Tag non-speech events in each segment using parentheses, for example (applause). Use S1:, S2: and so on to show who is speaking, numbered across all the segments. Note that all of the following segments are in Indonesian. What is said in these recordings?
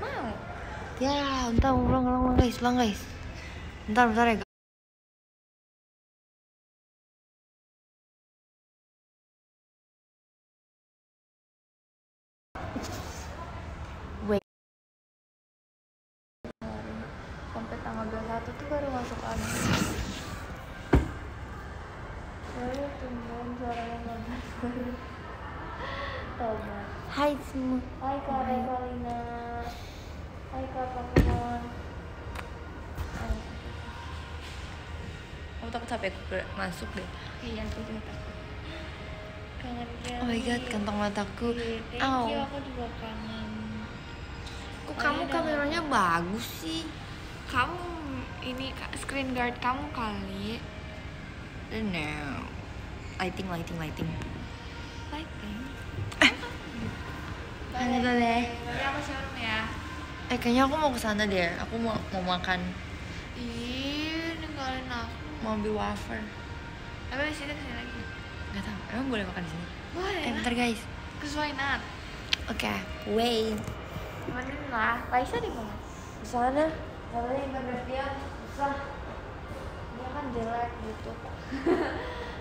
S1: mau?
S2: Ya entar ulang ulang guys ulang guys. Bentar bentar ya
S1: sampai
S2: aku masuk deh.
S1: Iya aku juga takut. Kangen
S2: Oh my god kantong mataku.
S1: Iya, Thank
S2: Au.
S1: you aku juga kangen.
S2: Kok
S1: Oh,
S2: kamu
S1: iya,
S2: kameranya bagus sih?
S1: Kamu ini screen guard kamu kali.
S2: No. Lighting lighting lighting.
S1: Lighting?
S2: Halo boleh.
S1: Ya aku showroom ya?
S2: Eh kayaknya aku mau ke sana deh. Aku mau mau makan.
S1: Ih, ninggalin aku
S2: Mau ambil wafer.
S1: Tapi abis itu ke sini lagi?
S2: Gak tau Emang boleh makan di sini?
S1: Boleh
S2: Eh bentar guys.
S1: Cause why not?
S2: Oke Wait.
S1: Temenin lah. Laisa di mana?
S2: Di sana.
S1: Soalnya internet dia susah. Dia kan jelek gitu. (laughs)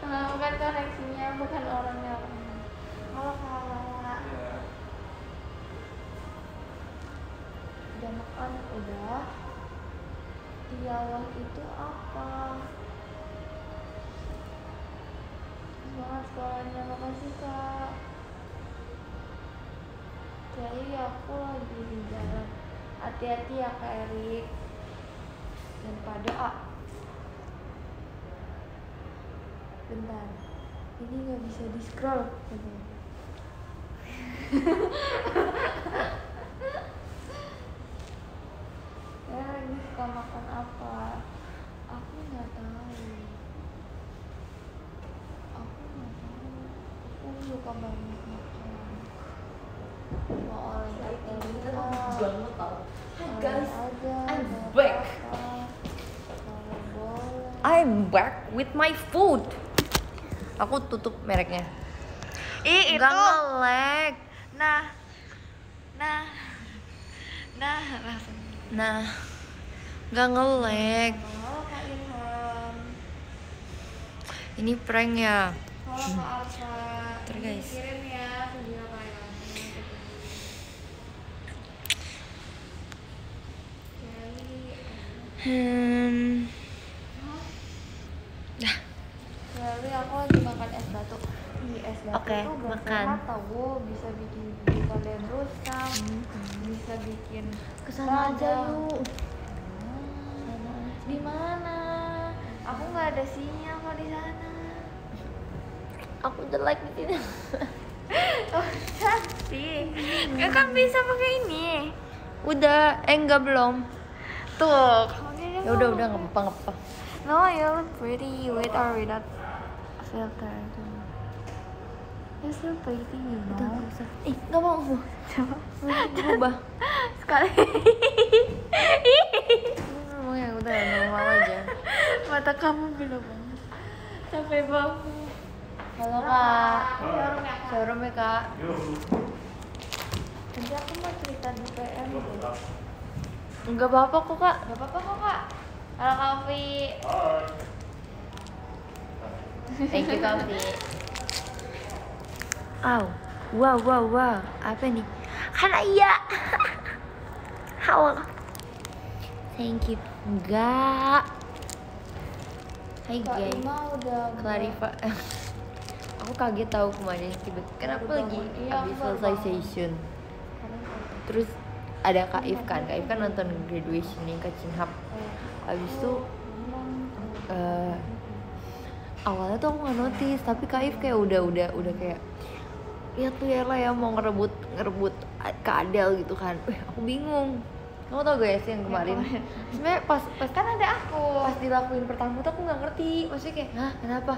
S1: Nah, Bukan koneksinya, bukan orangnya. Halo halo Udah makan? Udah. Tiawah itu apa? Semangat sekolahnya, makasih kak Jadi aku lagi di jalan. Hati-hati ya kak Erik. Dan pada ah. Bentar. Ini nggak bisa di scroll (laughs) Ya lagi suka makan apa Aku nggak tahu Aku nggak tahu Aku suka banget makan Mau oleh
S2: banget tau Hi guys
S1: aja,
S2: I'm
S1: nggak
S2: back.
S1: apa-apa. Kalau boleh.
S2: I'm back with my food Aku tutup mereknya
S1: Ih,
S2: Gak nge-lag
S1: Nah. Nah. Nah, langsung.
S2: Nah Gak
S1: Ilham.
S2: Ini prank ya guys.
S1: Ya Ilham. Jadi,
S2: Hmm
S1: Jadi aku lagi makan es batu. Ih, es batu
S2: Oke,
S1: tuh gak
S2: makan.
S1: tau. Bisa bikin kalian rusak. Bisa bikin
S2: Ke sana aja
S1: radang.
S2: yuk
S1: Di mana? Aku nggak ada sinyal kok di sana.
S2: Aku jelek di sini (laughs)
S1: Oh, cantik. Gak kan bisa pakai ini.
S2: Udah, eh enggak belum
S1: Tuh.
S2: Ya udah udah nggak apa-apa nggak apa
S1: No, you look pretty with or without filter. You still pretty, you
S2: Udah
S1: know.
S2: nggak usah Ih nggak mau
S1: Coba.
S2: Berubah (laughs)
S1: Sekali.
S2: Mau yang udah normal aja
S1: Mata kamu biru banget. Capek banget.
S2: Halo kak
S1: Showroom ya, Kak?
S2: Ya
S1: Nanti aku mau cerita di PM.
S2: Enggak apa-apa kok kak
S1: Gak apa-apa kok kak. Halo Kavi.
S2: Thank you Kavi Aw Wow wow wow. Apa nih Hana iya Halo Thank you Enggak Hai guys.
S1: Udah
S2: Clarifa (laughs) Aku kaget tahu kemarin. Tiba Kan aku
S1: Baru
S2: lagi.
S1: Iya, baru
S2: selesai session. Terus ada Kak If kan? Kak If kan nonton graduation nih ke Cinhap
S1: Eh,
S2: Habis itu eh awalnya tuh aku nggak notice tapi Kak If kayak udah udah udah kayak ya tuh ya lah ya mau ngerebut ngerebut Kak Adel gitu kan. Wih, aku bingung. Kamu tau gak ya sih yang kemarin?
S1: kemarin.
S2: sebenarnya pas pas
S1: kan ada aku.
S2: pas dilakuin pertama tuh aku nggak ngerti. Maksudnya kayak hah kenapa?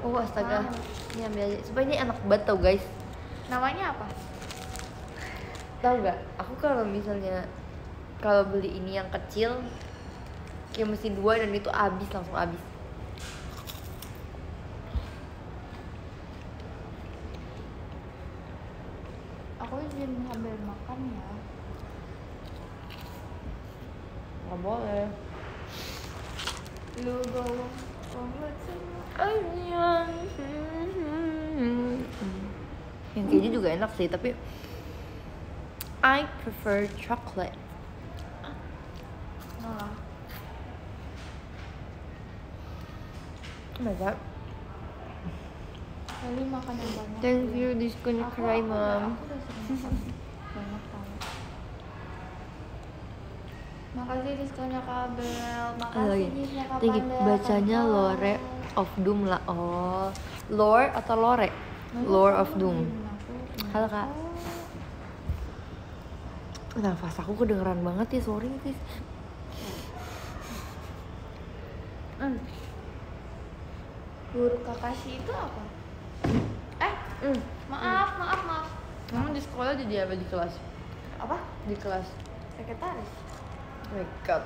S2: Oh astaga.
S1: Ah.
S2: ini ambil aja. Supaya ini enak banget tau guys.
S1: Namanya apa?
S2: tau gak? Aku kalau misalnya kalau beli ini yang kecil kayak mesti dua dan itu habis langsung habis
S1: Aku izin sambil makan ya.
S2: nggak boleh
S1: lu
S2: Ayam. Yang keju juga enak sih, tapi I prefer chocolate.
S1: nah
S2: Oh my god.
S1: Kali makan yang banyak
S2: Thank you, this gonna cry, mom.
S1: banyak makasih diskonnya kabel makasih giftnya Kak
S2: Tinggi bacanya Lore of Doom lah. Oh, Lore atau Lore? Lore of Doom. Halo, Kak. Nafas aku kedengeran banget ya, sorry guys. Hmm.
S1: guru Kakashi itu apa
S2: Hmm.
S1: maaf maaf maaf
S2: Kamu di sekolah jadi apa di kelas?
S1: apa
S2: Di kelas.
S1: sekretaris
S2: Oh my god.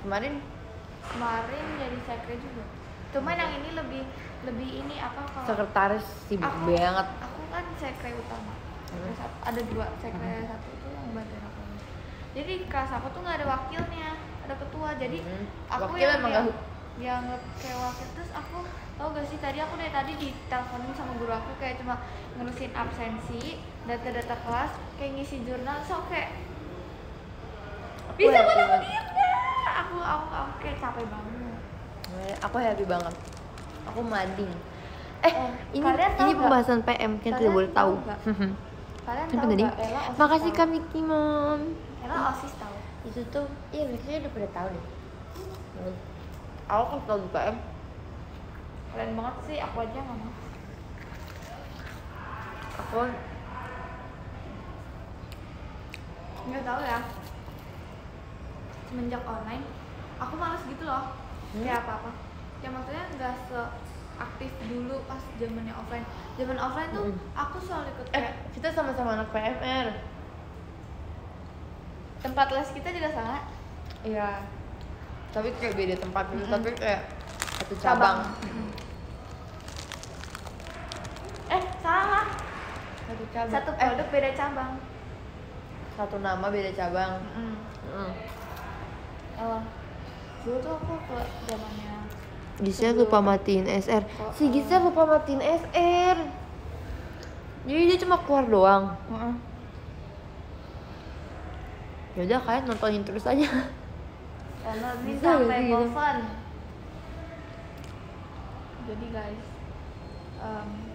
S2: Kemarin
S1: kemarin jadi sekre juga cuman yang ini lebih lebih ini apa kalau
S2: sekretaris sibuk
S1: aku,
S2: banget.
S1: aku kan sekre utama
S2: Hmm.
S1: ada dua sekre satu itu yang bantuin aku jadi di kelas aku tuh nggak ada wakilnya ada ketua jadi
S2: Hmm.
S1: aku
S2: Wakil
S1: yang
S2: emang
S1: yang, yang kayak wakil terus aku tau gak sih tadi aku dari tadi diteleponin sama guru aku kayak cuma ngurusin absensi data-data kelas kayak ngisi jurnal so kayak
S2: Aku
S1: bisa
S2: happy
S1: buat aku
S2: banget.
S1: diem dah aku aku aku kayak capek banget
S2: Aku happy banget. Aku mading. Eh,
S1: Eh,
S2: ini ini pembahasan PM kan tidak boleh
S1: tahu (laughs) kalian
S2: Kenapa
S1: tahu
S2: tadi?
S1: gak Ella
S2: Makasih? Kak Miki Mom.
S1: Ella osis tahu
S2: Itu tuh, iya biasanya udah pada tahu deh. Aku kan di PM.
S1: keren banget sih aku aja nggak mau
S2: Aku
S1: nggak tahu ya semenjak online aku males gitu loh
S2: Hmm?
S1: kayak apa apa ya maksudnya nggak se aktif dulu pas zamannya offline zaman offline tuh
S2: Hmm.
S1: aku selalu ikut
S2: eh
S1: kayak
S2: kita sama-sama anak PMR.
S1: tempat les kita juga sama
S2: Iya. Tapi kayak beda tempat gitu,
S1: Mm-mm.
S2: tapi kayak satu cabang.
S1: Mm. eh salah
S2: Satu cabang.
S1: satu
S2: Eh,
S1: produk beda cabang
S2: satu nama beda cabang.
S1: Mm.
S2: Mm.
S1: Oh, dulu tuh aku ke zamannya
S2: Gisel lupa matiin SR. Si Gisel lupa matiin SR. Jadi dia cuma keluar doang. Ya udah kalian nontonin terus aja. (laughs)
S1: karena ini
S2: Bisa
S1: sampai
S2: gitu?
S1: bosan jadi guys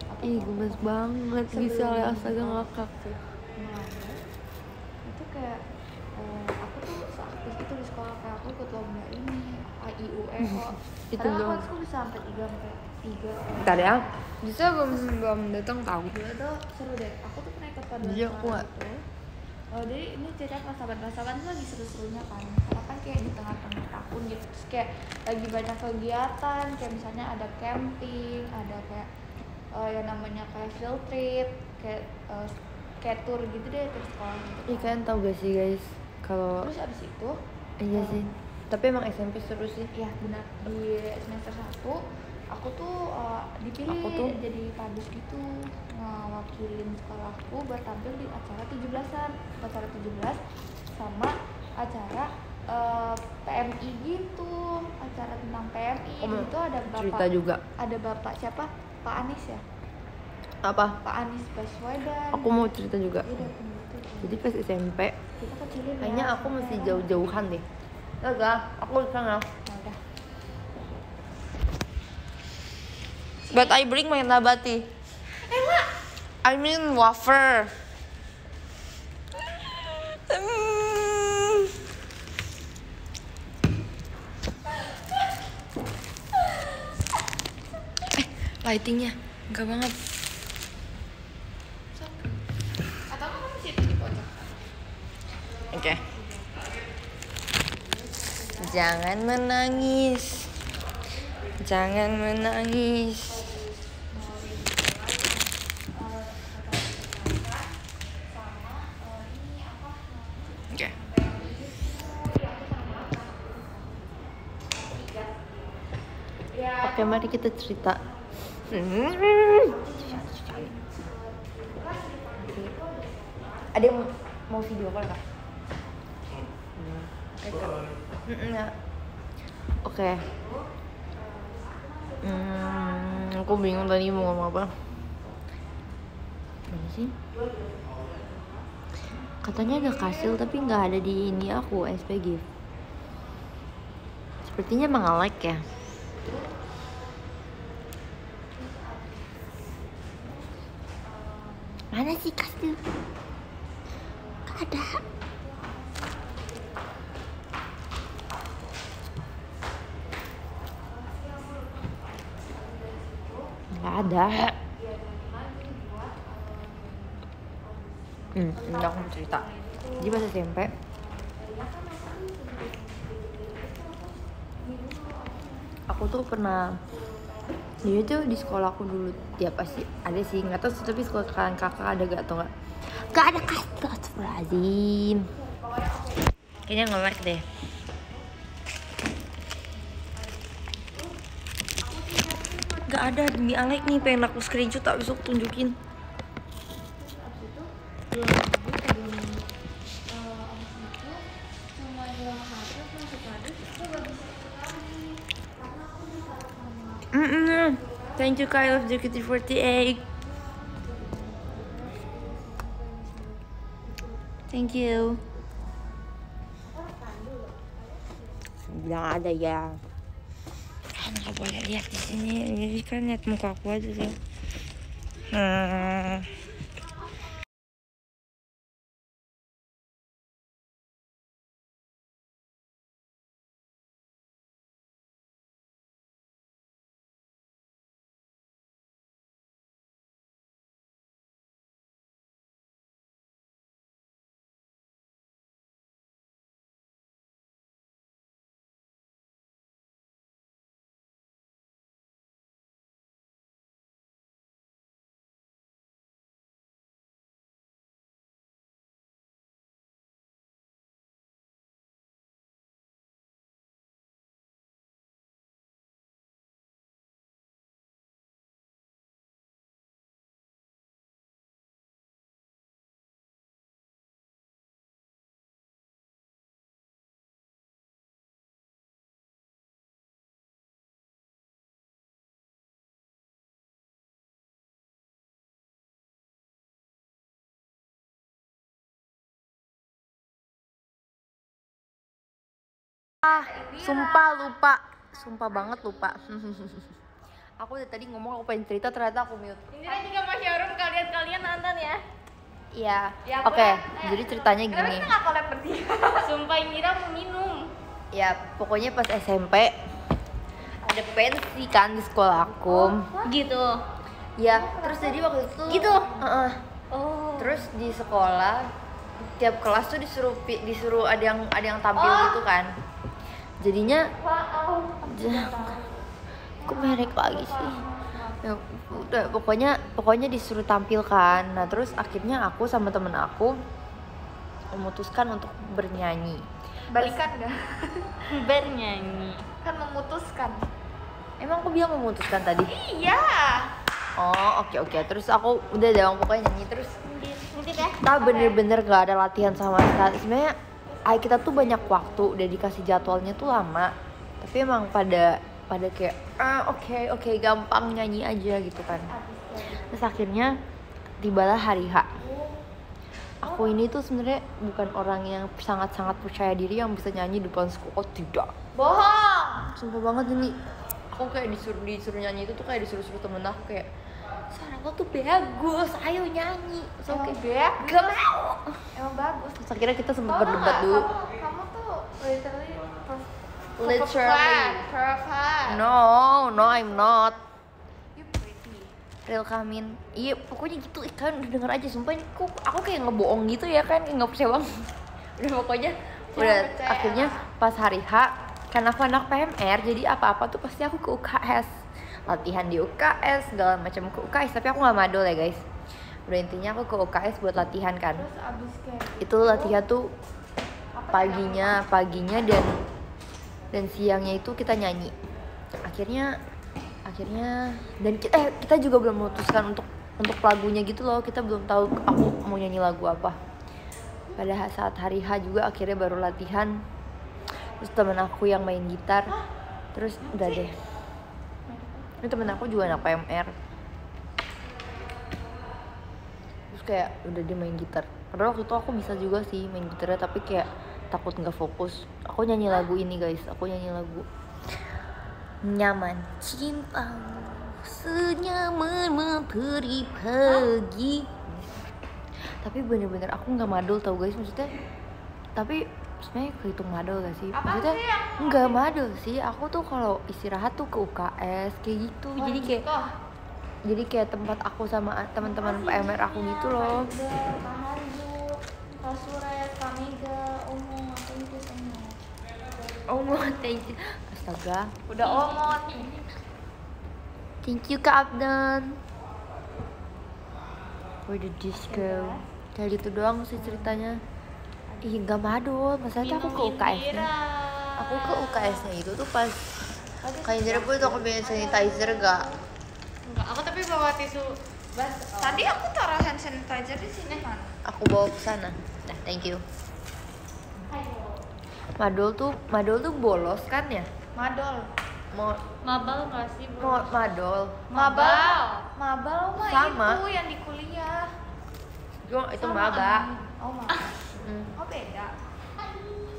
S1: apa
S2: Ih, gemes banget
S1: Sebelum
S2: Gisel ya astaga ngakak sih.
S1: Melanda, itu kayak eh, aku tuh seaktif itu di sekolah kayak aku ikut lomba ini A I U E O
S2: Itu doang.
S1: aku bisa sampai tiga sampai tiga
S2: Bentar ya. Gisel belum belum datang tahu.
S1: dua tuh seru deh aku tuh pernah ikut pada
S2: Jadi aku nggak-
S1: gitu Oh, jadi ini cerita pas sahabat pas sahabat tuh lagi seru-serunya kan karena kan kayak di tengah-tengah tahun gitu terus kayak lagi banyak kegiatan kayak misalnya ada camping ada kayak eh, yang namanya kayak field trip kayak eh, kayak tour gitu deh terus sekolah gitu
S2: Ih kalian tahu gak sih guys kalau
S1: terus abis itu
S2: iya
S1: eh,
S2: sih. Tapi emang SMP seru sih.
S1: Iya benar di semester 1 aku tuh uh, dipilih
S2: Aku tuh-
S1: jadi padus gitu ngewakilin sekolahku buat tampil di acara 17-an acara 17 sama acara uh, PMI gitu acara tentang PMI
S2: Kamu
S1: itu ada
S2: Cerita
S1: bapak
S2: juga.
S1: ada bapak siapa Pak Anies ya
S2: Apa?
S1: Pak Anies Baswedan
S2: Aku mau cerita juga.
S1: Datang gitu
S2: Jadi pas SMP,
S1: kita kecilin ya
S2: kayaknya aku mesti
S1: kamera.
S2: jauh-jauhan deh. Enggak, aku di sana. But I bring my nabati. I mean wafer. Lightingnya enggak banget.
S1: atau kamu situ di pojok
S2: Oke. Jangan menangis. Jangan menangis. Oke.
S1: ya
S2: Oke, mari kita cerita. Ada yang mau video call nggak? Hmm. Oke. Oke. Hmm, aku bingung tadi mau ngomong apa. Mana sih? Katanya ada kasil tapi nggak ada di ini aku SPG. Sepertinya mengalek ya. Mana sih kasil? Gak ada. Nggak ada. Hmm, ini aku mau cerita. Jadi pas SMP, aku tuh pernah dia tuh di sekolah aku dulu ya pasti ada sih nggak tahu sih, tapi sekolah kalian kakak ada gak atau nggak? Gak ada kasta Astagfirullahaladzim. Kayaknya nggak merk deh. Gak ada demi Alek nih pengen aku screenshot tak besok tunjukin.
S1: Cuma dua hari
S2: mm -mm. Thank you Kyle of JKT48 Thank you Bilang ada ya nggak boleh lihat di sini Jadi kan lihat muka aku aja sih hmm. Ah, sumpah lupa Sumpah banget lupa (laughs) Aku dari tadi ngomong aku pengen cerita ternyata aku mute
S1: Indira juga mau showroom kalian-kalian nonton ya
S2: Iya.
S1: Ya,
S2: Oke,
S1: pokoknya-
S2: jadi ceritanya gini.
S1: kita collab bertiga (laughs) Sumpah Indira mau minum
S2: Ya, pokoknya pas SMP ada pensi kan di sekolah aku.
S1: Gitu
S2: Ya, terus jadi waktu itu
S1: Gitu?
S2: Heeh.
S1: Oh
S2: Terus di sekolah tiap kelas tuh disuruh disuruh ada yang ada yang tampil
S1: Oh.
S2: gitu kan. Jadinya aku merek lagi sih. Ya, udah pokoknya pokoknya disuruh tampil kan. Nah, terus akhirnya aku sama temen aku memutuskan untuk bernyanyi.
S1: Balikan gak? (laughs)
S3: bernyanyi
S1: Kan memutuskan
S2: Emang aku bilang memutuskan tadi?
S1: Iya
S2: Oh oke oke terus aku udah dong pokoknya nyanyi terus
S1: ya
S2: kita bener-bener gak ada latihan sama sekali sebenarnya kita tuh banyak waktu udah dikasih jadwalnya tuh lama. Tapi emang pada pada kayak ah oke oke gampang nyanyi aja gitu kan. Terus akhirnya tibalah hari H. Aku ini tuh sebenarnya bukan orang yang sangat-sangat percaya diri yang bisa nyanyi di depan sekolah. Oh, tidak.
S1: Bohong!
S2: Sumpah banget ini. Aku kayak disuruh disuruh nyanyi itu tuh kayak disuruh-suruh temen aku kayak suara lo tuh bagus ayo nyanyi. So kayak
S1: bagus.
S2: gak mau.
S1: Emang bagus.
S2: Terus akhirnya kita sempat berdebat dulu?
S1: Kamu, kamu tuh literally per-
S2: Literally.
S1: perfect
S2: no no I'm not.
S1: You pretty.
S2: Real kamin. Iya pokoknya gitu. Kalian udah denger aja sumpah. Ini kok aku kayak ngebohong gitu ya kan? Kayak nggak percaya banget. (laughs) Udah pokoknya.
S1: Jangan
S2: udah
S1: percaya.
S2: akhirnya pas hari H karena aku anak PMR jadi apa-apa tuh pasti aku ke UKS latihan di UKS segala macam ke UKS tapi aku nggak madol ya guys. Udah intinya aku ke UKS buat latihan kan.
S1: Terus abis kayak
S2: itu latihan tuh paginya paginya dan dan siangnya itu kita nyanyi. Akhirnya akhirnya dan kita, eh, kita juga belum memutuskan untuk untuk lagunya gitu loh. Kita belum tahu aku mau nyanyi lagu apa. Pada saat hari H juga akhirnya baru latihan. Terus temen aku yang main gitar. Terus udah deh ini temen aku juga anak PMR terus kayak udah dia main gitar. Padahal waktu itu aku bisa juga sih main gitarnya tapi kayak takut nggak fokus. Aku nyanyi lagu ini guys. Aku nyanyi lagu nyaman cintamu senyaman menteri pagi tapi bener-bener aku nggak madul tau guys. Maksudnya tapi sebenarnya kehitung madul gak sih?
S1: Apa
S2: maksudnya
S1: sih yang
S2: nggak madul sih. Aku tuh kalau istirahat tuh ke UKS kayak gitu.
S1: Oh,
S2: jadi kayak
S1: gitu.
S2: jadi kayak tempat aku sama teman-teman PMR aku gitu loh.
S1: Omo, thank you
S2: astaga.
S1: Udah omot.
S2: thank you. Kak Abdan. Where did this go? Kayak gitu doang sih ceritanya ih nggak madul masalahnya aku ke UKS nya aku ke UKS nya itu tuh pas kayak jadi aku tuh aku punya sanitizer gak
S1: Enggak, aku tapi bawa tisu bas. Tadi aku taruh hand sanitizer di sini kan.
S2: aku bawa ke sana nah thank you madul tuh madul tuh bolos kan ya
S1: Madol.
S2: mau
S3: Mabal nggak sih bro?
S2: mau madol
S1: Mabal. Mabal mah
S2: Sama.
S1: itu yang di kuliah.
S2: Cuma itu
S1: Sama
S2: maba
S1: kan? Oh, maba.
S2: Hmm.
S1: Oh, beda.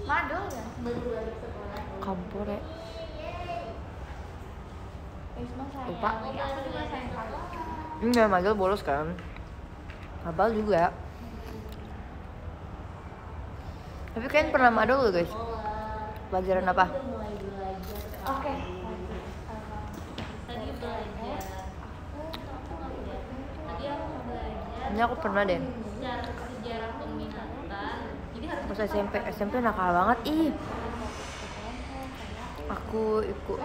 S1: Madol ya?
S2: kampur ya
S1: Wisma sayang.
S2: Lupa.
S1: Aku juga sayang kalau.
S2: enggak madul bolos kan mabal juga tapi kalian pernah madul gak guys pelajaran apa
S1: Oke.
S3: Tadi belajar. Tadi aku belajar
S2: ini aku pernah deh
S3: sejarah sejarah peminatan. Jadi harus
S2: pas SMP. SMP nakal banget. Ih. Aku ikut.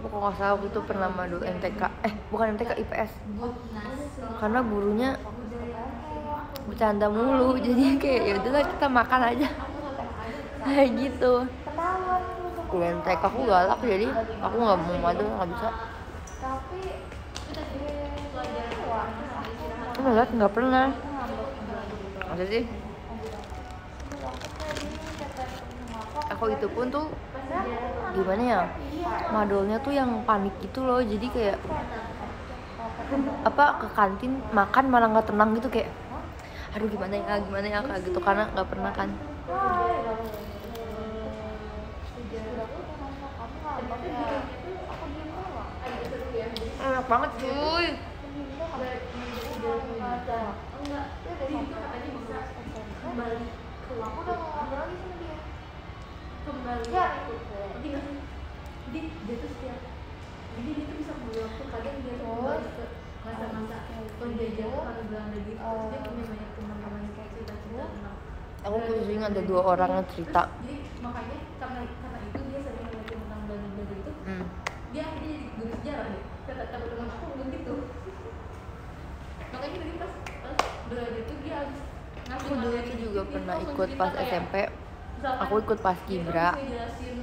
S2: Aku kok nggak salah itu pernah madul MTK eh bukan MTK IPS karena gurunya bercanda mulu. Jadi kayak ya udahlah kita makan aja. Kayak gitu. Guru MTK aku galak. Jadi aku nggak mau madul nggak bisa. Aku ngeliat nggak pernah. Masa sih aku itu pun tuh gimana ya madulnya tuh yang panik gitu loh jadi kayak apa ke kantin makan malah nggak tenang gitu kayak aduh gimana ya gimana ya kayak gitu karena nggak pernah kan enak banget cuy
S1: Aku udah mau lagi.
S3: Kembali.
S1: Ya.
S3: Jadi nggak sih? Jadi dia tuh setiap jadi dia tuh bisa kembali waktu kadang dia tuh kembali ke masa-masa Belanda gitu. Terus dia punya banyak teman-teman kayak cerita-cerita tentang
S2: aku pusing ada dua orang yang cerita
S3: jadi makanya karena karena itu dia sering ngeliatin tentang Belanda-Belanda itu
S2: hmm.
S3: dia akhirnya jadi guru sejarah deh. Kata kata teman aku begitu makanya tadi pas pas belajar itu dia harus
S2: aku dulu
S3: gitu,
S2: juga pernah ikut pas SMP aku ikut pas kibra.
S3: Bisa jelasin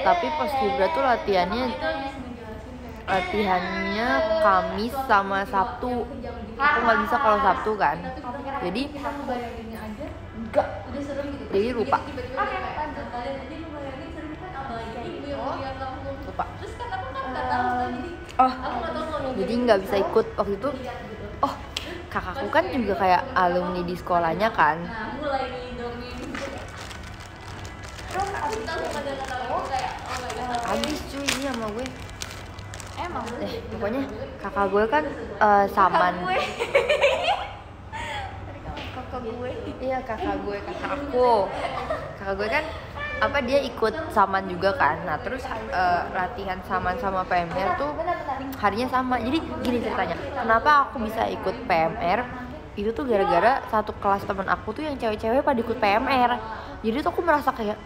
S2: tapi pas kibra tuh latihannya
S3: itu habis ngejelasin kayak
S2: latihannya Kamis sama Sabtu. aku nggak bisa kalau Sabtu kan. Jadi
S3: kita ngebayanginnya aja
S2: enggak
S3: udah serem gitu.
S2: Jadi lupa.
S3: kan? Abang ibu yang ngeliat langsung
S2: lupa.
S3: Terus kan kan jadi
S2: oh. jadi nggak bisa ikut. Waktu itu
S3: gitu.
S2: oh kakakku kan juga kayak alumni di sekolahnya kan habis cuy. Ini sama gue.
S1: Emang.
S2: eh pokoknya kakak gue kan eh, saman.
S1: Kakak gue.
S2: iya kakak gue kakak aku. Kakak gue kan apa dia ikut saman juga kan. Nah terus eh, latihan saman sama PMR tuh harinya sama. Jadi gini ceritanya. Kenapa aku bisa ikut PMR itu tuh gara-gara satu kelas temen aku tuh yang cewek-cewek pada ikut PMR jadi tuh aku merasa kayak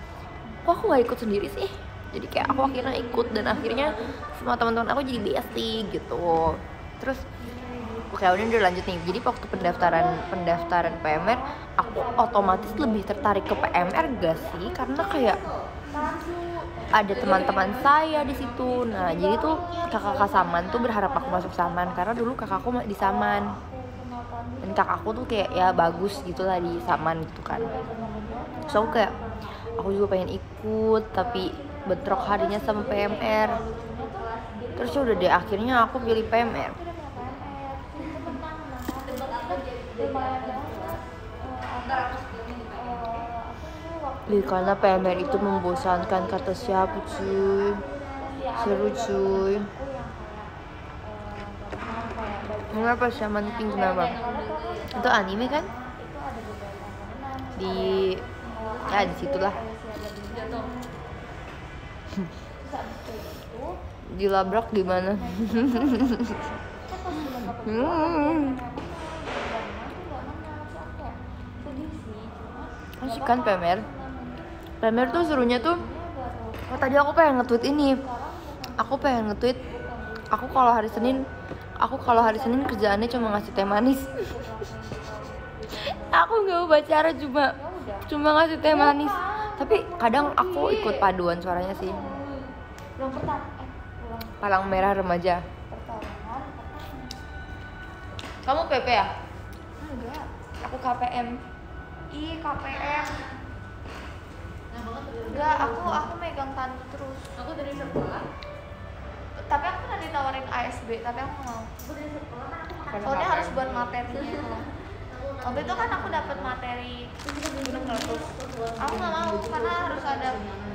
S2: kok aku nggak ikut sendiri sih jadi kayak aku akhirnya ikut dan akhirnya semua teman-teman aku jadi bestie gitu terus Oke, udah udah lanjut nih. Jadi waktu pendaftaran pendaftaran PMR, aku otomatis lebih tertarik ke PMR gak sih? Karena kayak ada teman-teman saya di situ. Nah, jadi tuh kakak-kakak Saman tuh berharap aku masuk Saman karena dulu kakakku di Saman. Dan kakakku tuh kayak ya bagus gitulah di Saman gitu kan. So kayak aku juga pengen ikut tapi bentrok harinya sama PMR terus ya udah deh akhirnya aku pilih PMR Ih, karena PMR itu membosankan kata siapa cuy Seru, cuy. Kenapa Shaman King kenapa? Itu anime kan? Di ya di situlah
S1: ada si ada di jatuh. Terus abis kayak gitu,
S2: dilabrak gimana?
S1: pas udah dapet dua, dia kayak menang, nggak menang tuh nggak menang. Terus aku kayak sedih sih, cuma
S2: Kan
S1: menang.
S2: PMR tuh serunya tuh. Oh tadi aku pengen nge-tweet ini Aku pengen nge-tweet Aku kalau hari Senin Aku kalau hari Senin kerjaannya cuma ngasih teh manis (laughs) Aku nggak mau acara cuma Cuma ngasih teh manis. Tapi kadang aku ikut paduan suaranya sih.
S1: Eh
S2: Palang merah remaja.
S1: Pertolongan
S2: Kamu PP ya?
S1: enggak. Aku KPM ih KPM
S3: nah
S1: enggak aku aku megang tandu terus.
S3: Aku dari sekolah.
S1: Tapi aku pernah ditawarin ASB tapi aku nggak mau.
S3: Aku dari sekolah kan aku makan
S1: soalnya harus buat materinya (laughs) waktu itu kan aku dapat materi gunung meletus aku nggak mau karena harus ada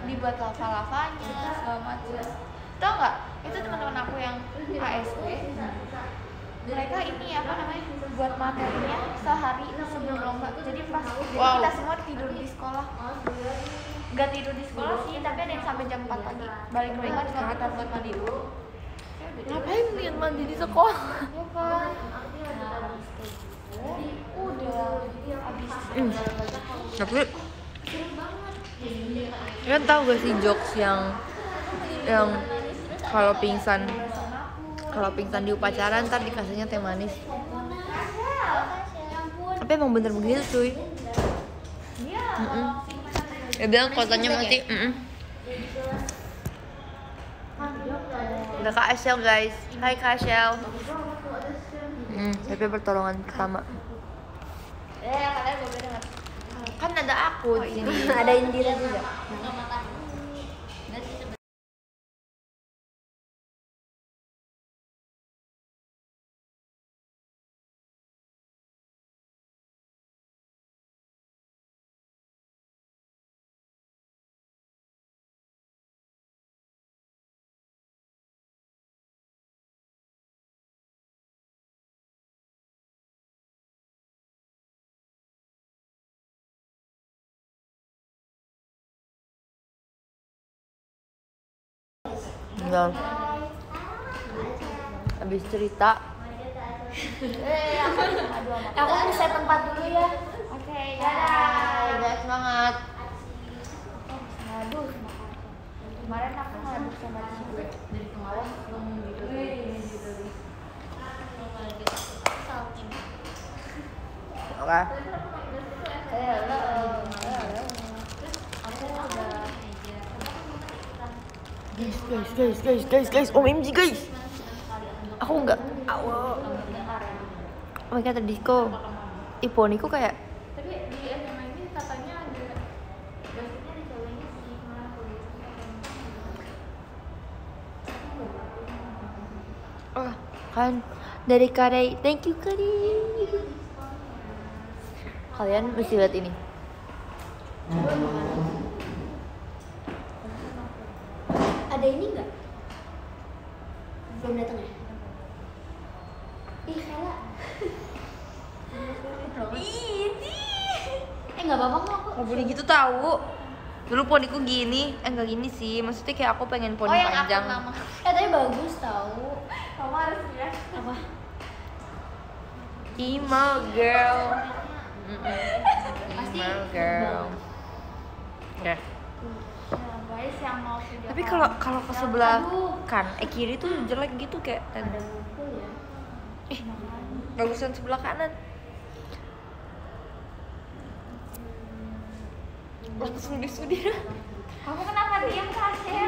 S1: dibuat lava-lavanya segala macam tau nggak itu teman-teman aku yang ASB mereka ini apa namanya buat materinya sehari sebelum lomba. Jadi pas jadi
S2: Wow.
S1: kita semua tidur di sekolah. Nggak tidur di sekolah sih tapi ada yang sampai jam 4 pagi. Balik ke rumah cuma kita buat mandi. Dulu Ya deh.
S2: Ngapain lihat mandi di sekolah?
S1: Ya kan
S2: Hmm. Tapi Kalian tahu gak sih jokes yang yang kalau pingsan kalau pingsan di upacara ntar dikasihnya teh manis tapi emang bener begitu cuy Mm-mm. dia bilang kotanya mati mm-mm. Udah Kak Ashel guys. Hai Kak Ashel Hmm, tapi pertolongan pertama.
S1: Eh kalian gue
S2: kan ada aku di sini. (laughs)
S4: Ada Indira juga
S2: Enggak. Habis cerita.
S1: Eh (laughs) aku aduh
S4: bisa tempat dulu ya.
S1: Oke dadah.
S2: Udah semangat.
S1: Aku kemarin aku ngadu sama
S3: dari kemarin ngomong gitu.
S2: Oke.
S1: Eh lo aku udah
S2: Guys, guys, guys, guys, guys, guys, OMG guys. Aku enggak Awal Oh my god, disco Iponiku kayak Oh, kan. Dari Kadai Thank you Kadai Kalian mesti lihat ini
S4: ada ini nggak? Belum datang ya? Ih Kela eh nggak apa-apa kok aku
S2: Gak boleh gitu tahu Dulu poniku gini. Eh enggak gini sih. Maksudnya kayak aku pengen poni
S1: oh yang
S2: panjang.
S1: aku nama
S4: eh tapi bagus tahu
S1: kamu harus lihat
S4: apa?
S2: Emo girl.
S4: Pasti
S2: Emo girl. Oke
S1: Nah, guys yang mau video
S2: Tapi kalau kalau ke sebelah
S4: Aduh.
S2: kan eh kiri tuh jelek gitu kayak
S4: ada ngumpul ya.
S2: Eh bagusan sebelah kanan. Langsung disudir.
S1: kamu kenapa diam kasih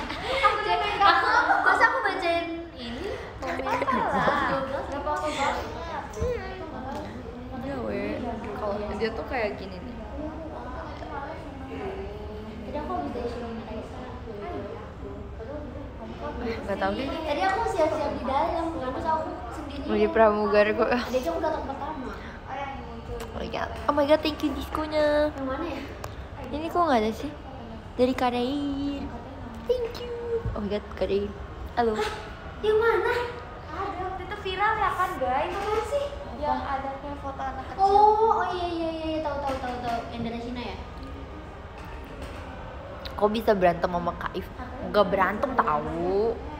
S1: (laughs) aku jadi
S4: aku masa aku bacain ini. Komen
S1: lah. nggak apa-apa banget
S2: Ya weh. Kalau dia tuh kayak gini nih. Nggak tahu deh
S4: Tadi aku siap-siap di dalam, terus aku sendiri.
S2: lagi pramugari kok
S4: aja aku datang pertama.
S1: Oh muncul.
S2: oh my god oh my god thank you diskonya
S4: Yang mana ya?
S2: ini kok nggak ada sih dari Kadair thank you oh my god Kadair halo
S4: Yang mana?
S1: Ada waktu itu viral ya kan guys?
S4: Apa sih?
S1: Yang ada foto anak kecil.
S4: Oh, oh iya iya iya, tahu tahu tahu tahu. Yang dari Cina ya?
S2: kok bisa berantem sama Kaif nggak berantem tahu
S4: Iya,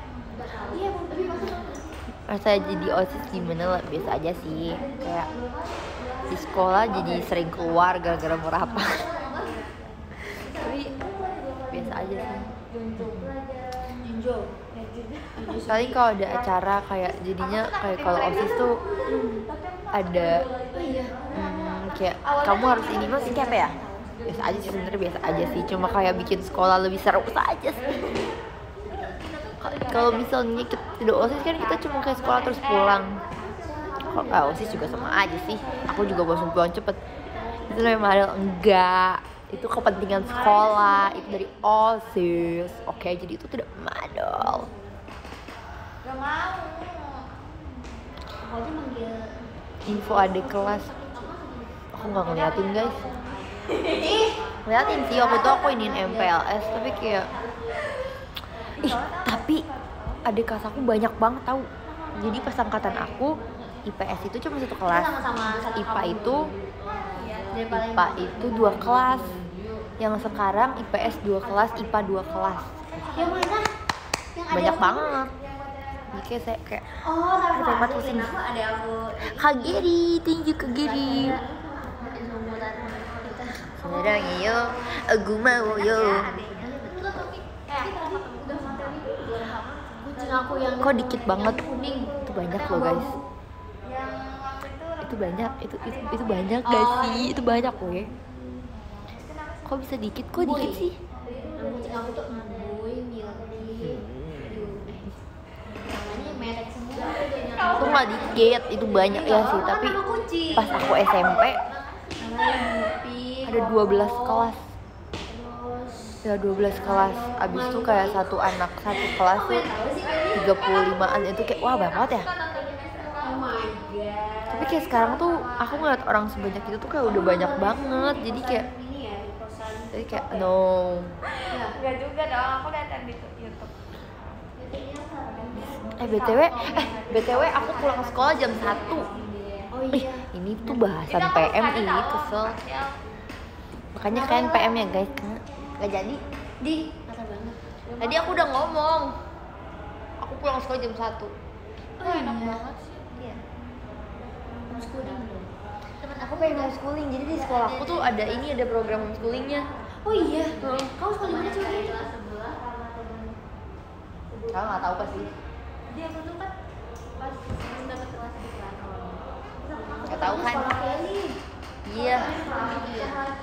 S2: rasa jadi osis gimana lah biasa aja sih. Kayak di sekolah jadi sering keluar gara-gara merapat tapi biasa aja sih. Paling kalau ada acara kayak jadinya kayak kalau osis tuh ada hmm, kayak kamu harus ini masih kayak apa ya? Biasa aja sih sebenarnya biasa aja sih. Cuma kayak bikin sekolah lebih seru saja sih kalau misalnya kita tidak osis kan kita cuma kayak sekolah terus pulang. Kalau nggak osis juga sama aja sih? Aku juga bosan pulang cepet. Itu namanya model enggak. Itu kepentingan sekolah itu dari osis. Oke jadi itu tidak madol
S1: Gak mau.
S4: Aku aja manggil.
S2: Info adik kelas. Aku nggak ngeliatin guys. Ngeliatin sih waktu itu aku iniin MPLS tapi kayak ih tapi adik kelas aku banyak banget tahu jadi pas angkatan aku IPS itu cuma satu kelas. IPA itu IPA itu dua kelas. Yang sekarang IPS dua kelas IPA dua kelas.
S4: Yang mana? Yang
S2: banyak banget. Jadi kayak saya kayak
S4: Oh, tapi
S2: Ada
S4: aku
S2: pusing.
S4: aku ada aku.
S2: Kak Giri, thank you Kak Giri
S4: Seumuran kita.
S2: Sekarang yo, aku mau yo
S4: yang
S2: Kok dikit banget?
S4: kuning.
S2: Itu banyak loh guys
S1: itu
S2: banyak, itu itu, itu banyak gak
S4: Oh,
S2: sih? Itu banyak loh ya Kok bisa dikit? Kok dikit sih? Itu nggak dikit, itu banyak ya sih Tapi pas aku SMP ada 12
S4: Rokok,
S2: kelas Ya 12 kelas Abis itu kayak satu anak, satu kelas tuh 35an Itu kayak wah banget ya. Tapi kayak sekarang tuh aku ngeliat orang sebanyak itu tuh kayak udah banyak banget Jadi kayak,
S4: ya
S2: jadi kayak no
S4: Ya.
S1: Gak juga dong, aku lihat di YouTube.
S2: Eh BTW, eh BTW aku pulang sekolah jam 1
S4: Oh
S2: Ih,
S4: iya.
S2: ini tuh bahasan PM ini kesel Makanya kalian PM ya guys karena Gak jadi
S4: Di kata banget.
S2: Tadi aku udah ngomong Aku pulang sekolah jam 1
S4: Oh enak banget sih.
S2: Iya
S4: Homeschooling dong.
S2: Temen aku pengen homeschooling Jadi di sekolah aku tuh ada ini ada program homeschoolingnya
S4: Oh iya. Kamu sekolah di mana sih? Wi?
S2: Kalau nggak tahu pasti
S4: Dia aku tuh kan pas pas dapat kelas di kelas
S2: Nggak tahu kan. Iya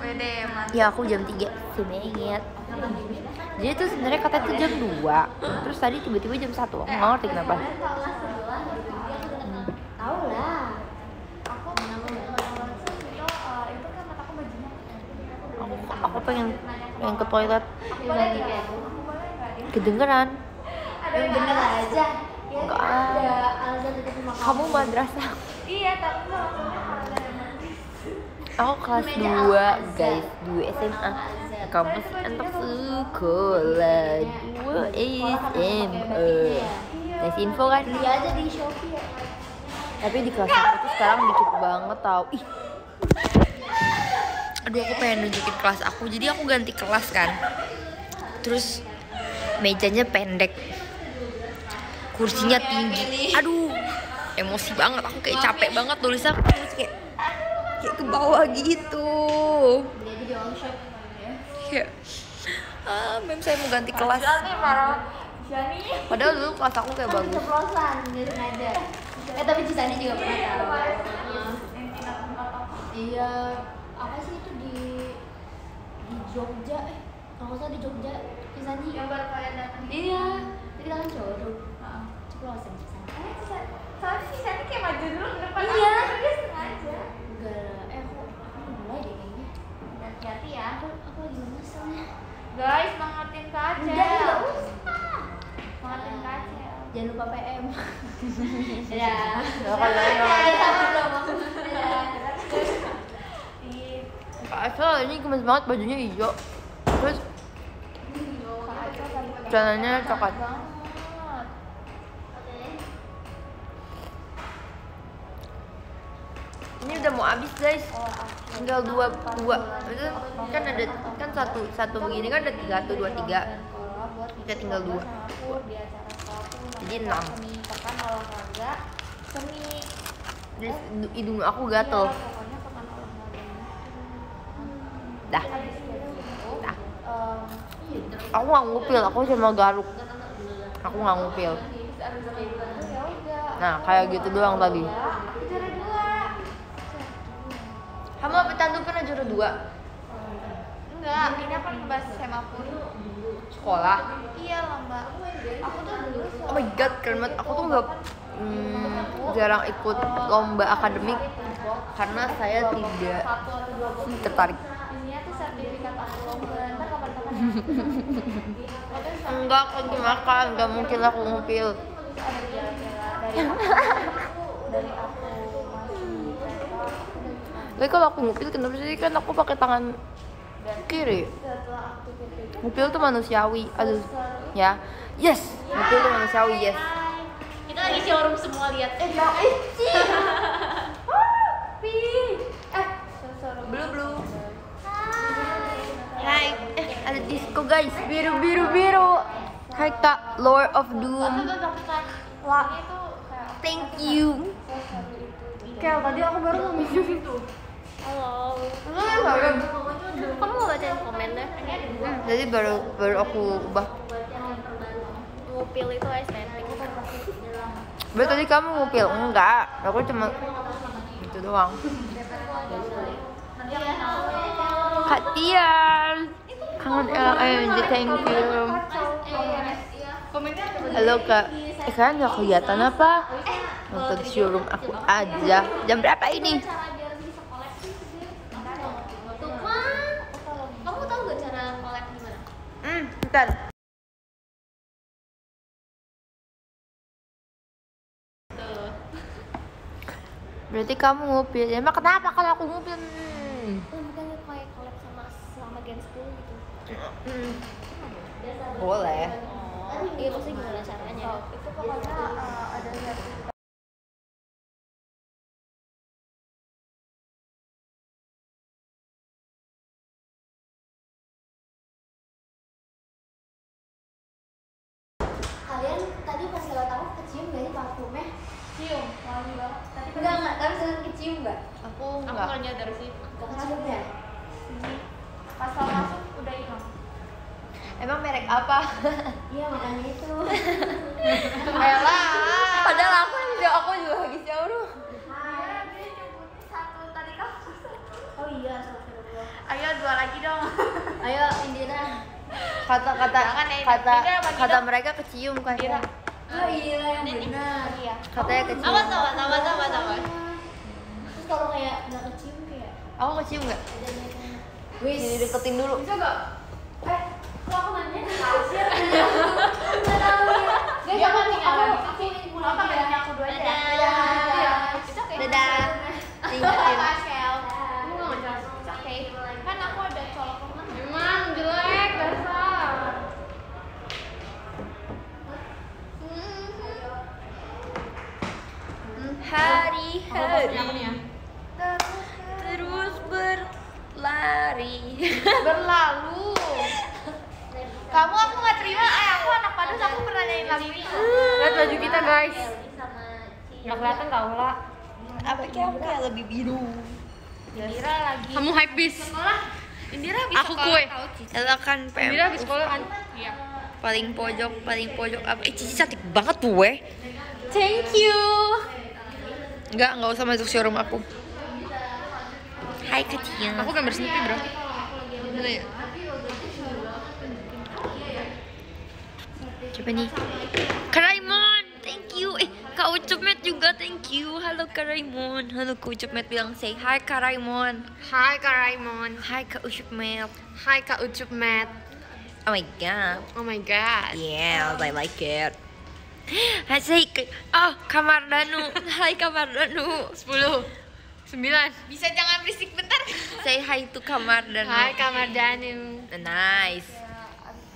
S1: Wede, mantap.
S2: Ya aku jam 3 Semangat Jadi tuh sebenarnya kata tuh jam 2 Terus tadi tiba-tiba jam 1 Aku ngerti kenapa
S4: Tahu lah.
S1: Aku.
S2: Aku, pengen pengen ke toilet Kedengeran
S4: Yang bener aja. Ya,
S2: Enggak.
S4: cuma
S2: Kamu madrasah
S1: Iya, tapi aku
S2: kelas 2 guys 2 SMA Kamu masih anak sekolah 2 SMA Nice info kan?
S4: Beli aja di Shopee ya.
S2: Tapi di kelas aku tuh sekarang dikit banget tau. Ih. Aduh aku pengen nunjukin kelas aku. Jadi aku ganti kelas kan. Terus mejanya pendek. Kursinya tinggi. Aduh Emosi banget. Aku kayak capek banget tulisan aku kayak Kayak ke bawah gitu
S4: aja di on shop.
S2: Kayak Ah, mem saya mau ganti kelas. Padahal dulu kelas aku kayak bagus
S4: Keceplosan, nggak sengaja. Eh tapi Cisani juga pernah tahu. Iya, apa sih itu di di Jogja eh kalau nggak salah di Jogja Cisani.
S1: Yang baru kalian datang.
S4: Iya, jadi kan cowok. Ceplosan Cisani.
S1: Eh, Cisani. Kayak maju dulu ke depan
S4: Iya.
S1: aku, dia sengaja.
S4: Enggak lah, eh aku aku mulai deh kayaknya.
S1: Hati-hati ya.
S4: Aku aku lagi lemes soalnya.
S1: Guys, mengertiin saja.
S4: Enggak, enggak usah.
S1: Semangatin Kak Acel.
S4: Jangan lupa PM. (laughs) Ya.
S2: Ya, kalau yang- Kak Acel ini gemes banget bajunya hijau terus
S1: Kak
S2: celananya coklat
S1: banget.
S2: ini udah mau habis guys
S1: Oh, aku.
S2: Tinggal dua dua. Itu kan ada kan satu satu begini kan ada tiga tuh dua tiga. Kita tinggal dua. Jadi enam. hidung aku gatel. Dah. Dah. Aku nggak ngupil aku cuma garuk. Aku nggak ngupil. Nah kayak gitu doang tadi kamu apa tandu pernah juara dua?
S1: Enggak ini aku ngebahas semapur
S2: sekolah?
S1: Iya lah mbak aku tuh dulu
S2: oh my god keren banget. Aku tuh nggak hmm, jarang ikut lomba akademik karena saya tidak tertarik.
S1: Aku
S2: enggak aku dimakan nggak mungkin aku ngupil
S1: dari aku dari aku masih TK
S2: tapi kalau aku ngupil kenapa sih? Kan aku pakai tangan kiri. Ngupil tuh manusiawi. Aduh. Ya. Yes. Ngupil tuh manusiawi yes.
S4: Kita lagi showroom semua lihat. Eh,
S1: eh seseru
S2: belum belum Hai, eh ada disco guys, biru biru biru. Hai kak, Lord of Doom.
S1: Wah,
S2: Thank you.
S3: Kel, tadi aku baru minum itu.
S4: Halo.
S2: Baru.
S4: Kamu mau bacain komen deh?
S2: Hmm, jadi baru baru aku ubah.
S4: Ngupil itu estetik.
S2: Baru tadi kamu ngupil enggak? Aku cuma itu doang. Kak Tian. Kangen LNJ, thank you. Halo kak, eh kalian nggak kelihatan apa? Nonton showroom aku aja. Jam berapa ini?
S4: Tuhan. Kamu tahu gak cara collab gimana? Tuh.
S2: Berarti kamu ngupil. Ya, emang kenapa kalau aku ngupil? Hmm.
S4: Oh, bukan kayak collab sama sama Gen 10 gitu.
S2: Hmm. Boleh.
S4: Oh, iya maksudnya gimana caranya?
S1: itu pokoknya eh, ada sertifikat
S4: Kalian tadi pas lewat aku kecium gak sih parfumnya?
S1: cium wangi banget tadi kan
S4: Enggak, enggak, tapi sedang kecium gak?
S2: Aku
S4: Aku
S2: enggak.
S4: kalau nyadar sih Gak kecium ya?
S1: ini pas awal masuk udah hilang
S2: Emang merek apa?
S4: Iya makanya itu
S2: Ayolah. Padahal aku juga aku juga lagi showroom.
S1: Iya, dia nyebutin satu tadi kamu
S4: Oh iya, astagfirullah
S1: ayo dua lagi dong
S4: Ayo Indira
S2: Kata-kata
S1: Jangan, eh,
S2: kata
S1: Indra, bagi
S2: kata
S1: dong.
S2: mereka kecium kan.
S1: Indra.
S4: Oh iya yang benar
S1: iya
S2: Katanya kecium.
S4: Apa sama sama sama sama Terus kalau kayak nggak kecium kayak
S2: Aku kecium nggak? Wih, jadi deketin dulu.
S1: bisa gak
S4: Eh, kok aku nanya kasir? Nggak tahu ya Guys, aku
S1: tinggal
S4: aku aku ingin
S1: apa
S4: pulang
S1: nanya aku dua aja ya.
S4: Dadah.
S2: Dadah, Tinggalin.
S1: Kak Shell. Kamu nggak ngejelasin, it's okay. Kan aku ada colok rumah. Emang jelek, dasar.
S2: Hari-hari terus berlari.
S1: Berlalu. Kamu aku nggak terima, eh aku anak padus aku pernah nyanyiin lagu itu.
S2: Lihat baju kita guys.
S3: Nggak kelihatan tau lah.
S2: Apa kayak kayak lebih biru.
S1: Indira lagi.
S3: Kamu hype bis.
S1: Sekolah. Indira habis
S2: Aku
S1: sekolah
S2: kue.
S1: tahu, Cici.
S2: Ela kan PM.
S3: Indira habis sekolah kan?
S1: Iya.
S2: paling pojok, paling pojok apa? Eh, Cici cantik banget tuh, weh.
S3: Thank you.
S2: Enggak, enggak usah masuk showroom aku. Hai kecil.
S3: Aku gambar Snoopy bro.
S2: Mana ya? Coba nih. Kak Raymond, thank you. Eh, Kak Ucup Met juga thank you. Halo Kak Raymond. Halo Kak Ucup Met bilang say hi Kak Raymond.
S3: Hai Kak Raymond.
S2: Hai Kak Ucup Met.
S3: Hai Kak Ucup Matt.
S2: Oh my god.
S5: Oh my god.
S2: Yes, I like it. (laughs) Hai oh kamar Danu. (laughs) Hai kamar Danu.
S5: 10 9
S1: Bisa jangan berisik bentar.
S2: Say hi to kamar Danu.
S5: Hai kamar Danu.
S2: Nice.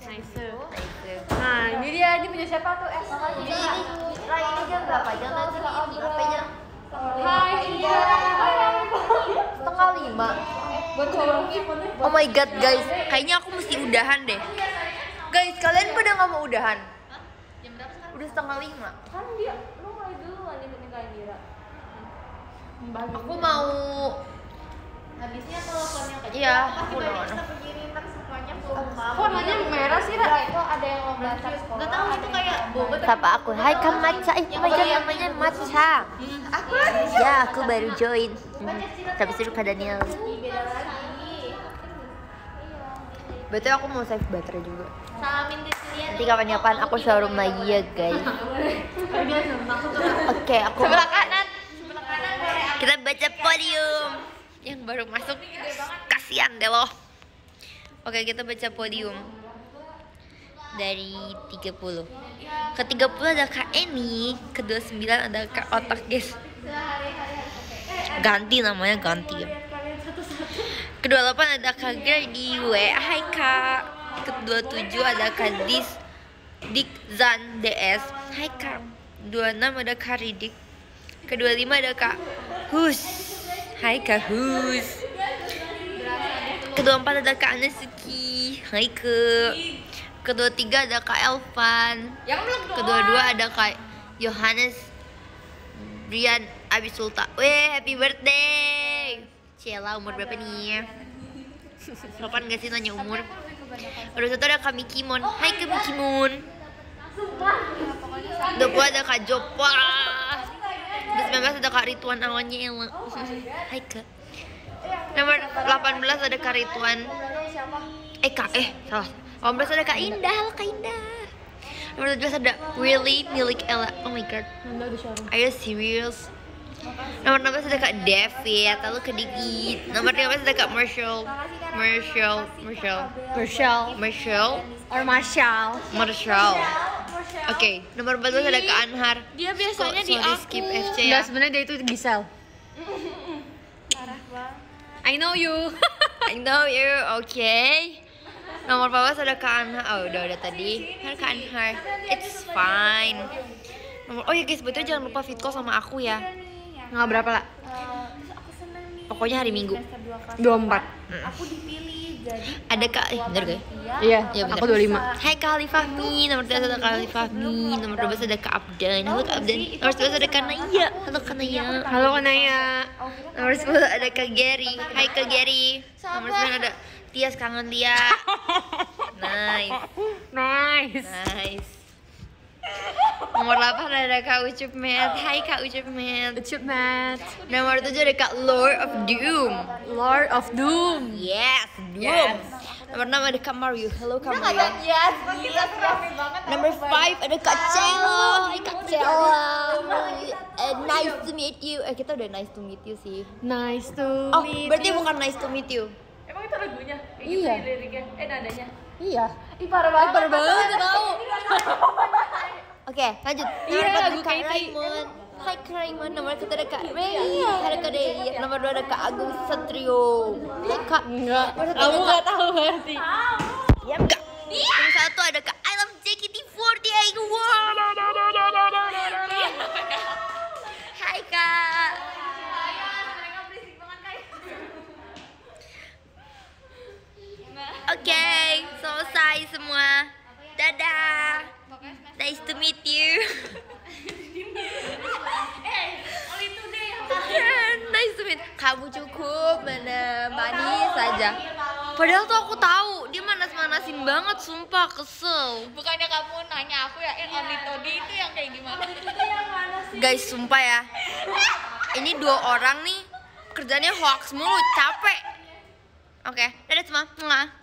S5: Nice.
S2: Nice.
S5: Nah, ini dia ini punya siapa tuh? Eh,
S2: Ini ini Rai ini jam berapa? Jam nanti ini berapa jam?
S5: Hai Ida.
S2: Setengah lima. Oh my god guys, kayaknya aku mesti udahan deh. Guys, kalian pada nggak mau udahan? Udah setengah lima.
S3: kan dia lu mulai duluan yang nikahin Dira
S2: Aku mau.
S4: Habisnya teleponnya ke
S2: Iya, aku udah.
S4: semuanya
S5: warnanya merah sih, Ra?
S1: Itu ada yang lomba.
S4: Nggak tahu itu kayak bobot.
S2: Sapa aku, hai kamu Maca, eh oh my god namanya Maca
S4: Aku
S2: Ya aku baru join Tapi seru Kak Daniel
S4: beda lagi.
S2: Betul aku mau save baterai juga
S4: Salamin di sini ya.
S2: Nanti kapan-kapan aku showroom lagi ya guys. Oke aku
S1: Sebelah kanan. Sebelah kanan boleh.
S2: Kita baca podium. Yang baru masuk. Kasian deh loh. Oke kita baca podium. Dari 30 Ke 30 ada Kak Eni. Ke 29 ada Kak Otak guys. Ganti namanya ganti ya. Ke 28 ada Kak Gerdi. W Hai Kak Ke 27 ada Kak Dis Dik Zan DS Hai Kak. 26 ada Kak Ridik. Ke 25 ada Kak Hus. Hai Kak Hus. Ke 24 ada Kak Anasuki Hai Kak. Ke 23 ada Kak Elvan.
S1: Yang belum
S2: Ke 22 ada Kak Yohanes Brian Abi Sulta Weh happy birthday. Ciela umur berapa nih? (laughs) Kapan gak sih nanya umur? Baru satu ada Kak Mikimon Hai Kak Mikimon 20 ada Kak Jopa 19 ada Kak Rituan awalnya Ella Hai Kak. Nomor 18 ada Kak Rituan. Eh Kak, eh salah. 18 ada Kak Indah, halo Kak Indah. Nomor 17 ada Really milik Ella. Oh my god. Are you serious? Nomor 16 ada Kak David, lalu Kak Digi Nomor 15 ada Kak Marshall Marshall Marshall
S5: Marshall
S2: Marshall
S5: or Marshall.
S2: Marshall Oke, nomor 14 ada Kak Anhar
S1: Dia biasanya
S2: Kok,
S1: di aku.
S2: skip FC ya
S5: Enggak, sebenarnya dia itu Gisel.
S1: Parah banget.
S5: I know you. (laughs)
S2: I know you, oke Nomor 14 ada Kak Anhar Oh udah, udah tadi Hai Kak Anhar It's fine Nomor, Oh ya guys, betul jangan lupa fit call sama aku ya
S5: Nggak berapa lah?
S2: Pokoknya hari Minggu.
S1: Dua kelas
S5: 24.
S1: empat, Aku dipilih jadi
S2: Ada Kak, eh bener gak? ya?
S5: Iya,
S2: bener.
S5: aku 25.
S2: Hai Kak Ali Fahmi, nomor 13 ada Kak Ali Fahmi, nomor 12 ada Kak Abdan, halo Kak Abdan, nomor 11 ada Kak Naya, halo Kak Naya,
S5: Halo Kanaya.
S2: nomor 10 ada Kak Gary, hai Kak Gary, nomor 9 ada Tias kangen dia, (laughs) nice,
S5: Nice.
S2: nice, nomor 8 ada Kak Ucup Med, hai Kak Ucup Med,
S5: Ucup Matt.
S2: nomor 7 ada Kak Lord of Doom,
S5: Lord of Doom.
S2: yes, Doom, nomor 6 ada Kak Mario, halo Kak Mario.
S1: Yes, gila banget.
S2: Number five ada Kak Celo. Hai Kak Celo. Eh, nice to meet you. Eh kita udah nice to meet you sih.
S5: Nice to
S2: Oh,
S5: meet
S2: berarti
S5: you.
S2: bukan nice to meet you.
S3: emang itu lagunya Kayak
S5: Iya.
S3: gitu liriknya eh nadanya
S5: Iya.
S1: Ih parah banget.
S5: Parah banget tahu.
S2: Oke, lanjut.
S5: Iya,
S2: ada
S5: lagu
S2: Kak. Raymond. Hai Kak Raymond. Nomor satu ada Kak Ray. Hai Kak Ray. Nomor dua ada Kak Agung Satrio. Hai Kak.
S5: Enggak. Kamu
S2: ada
S5: nggak tahu berarti.
S2: Ya enggak. Nomor satu ada Kak I love JKT48. Hai Kak. Oke, selesai semua. Dadah. Nice to meet you. (laughs) nice to meet. Kamu cukup mana manis saja. Padahal tuh aku tahu dia manas-manasin banget, sumpah kesel.
S1: Bukannya kamu nanya aku ya, yang Only Todi itu yang kayak gimana?
S2: Guys, sumpah ya. Ini dua orang nih kerjanya hoax mulu, capek. Oke, dadah semua.